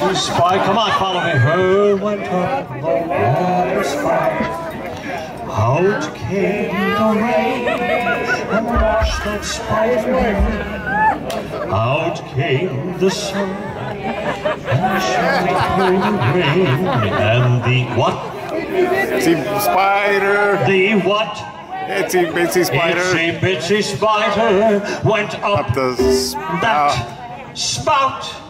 bitsy spider. Come on, follow me. Her went up the water spout. Out came the rain and washed that spider away. Out came the sun and shone through the rain. And the what? Itsy spider. The what? Itsy bitsy spider. Itsy bitsy spider went up, Up the uh, spout. that spout.